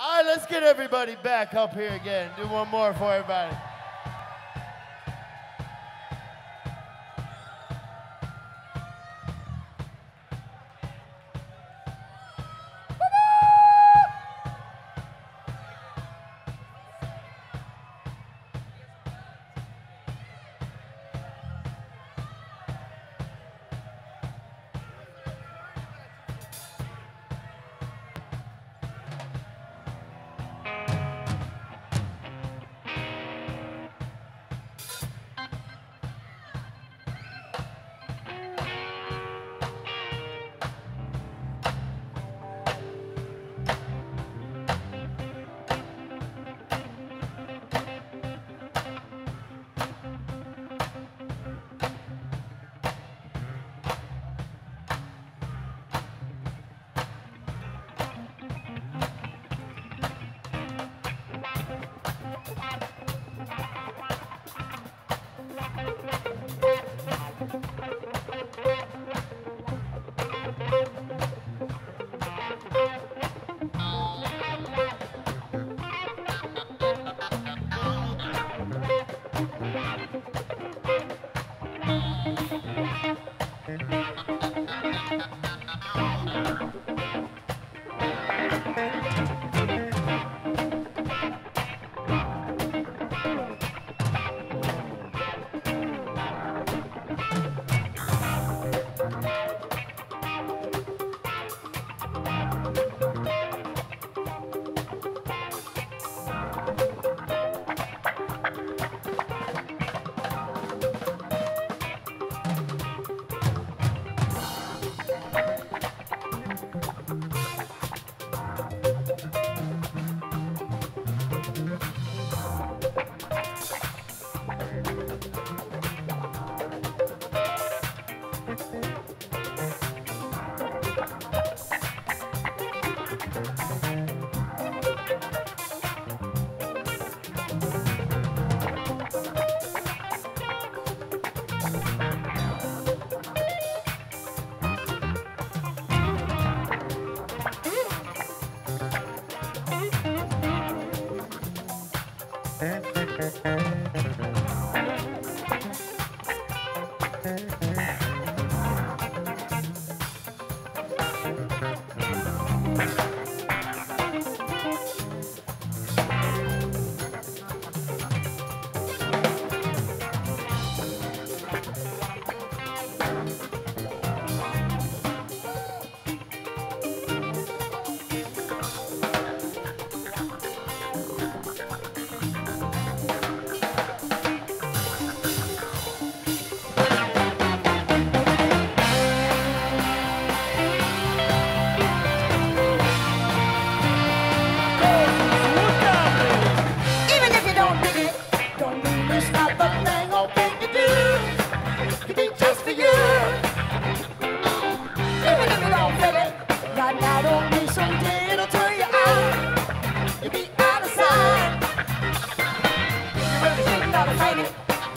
All right, let's get everybody back up here again. Do one more for everybody.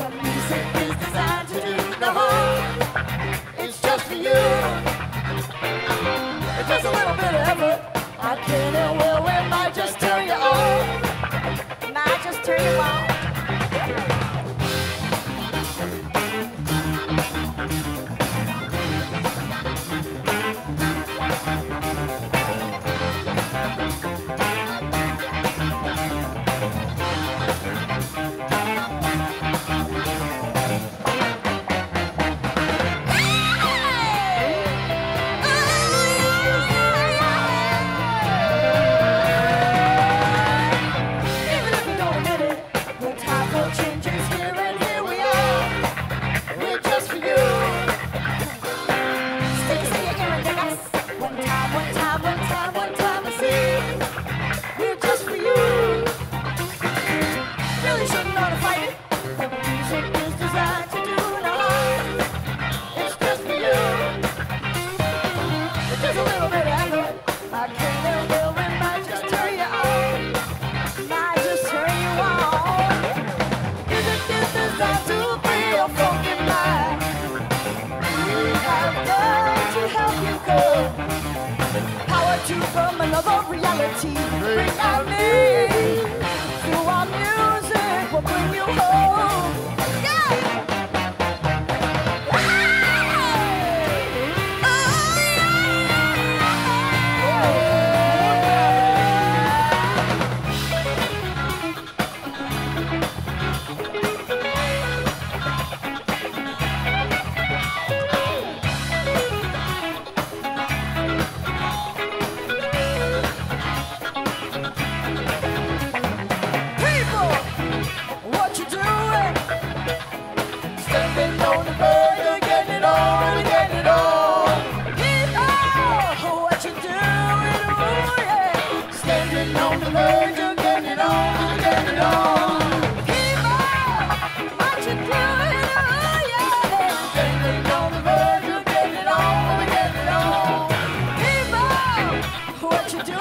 what music is designed to do. No, it's just for you. It's Just a little bit. from another reality. Bring out me. Through our music, we'll bring you home.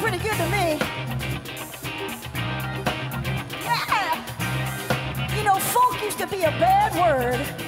pretty good to me. Yeah. You know, folk used to be a bad word.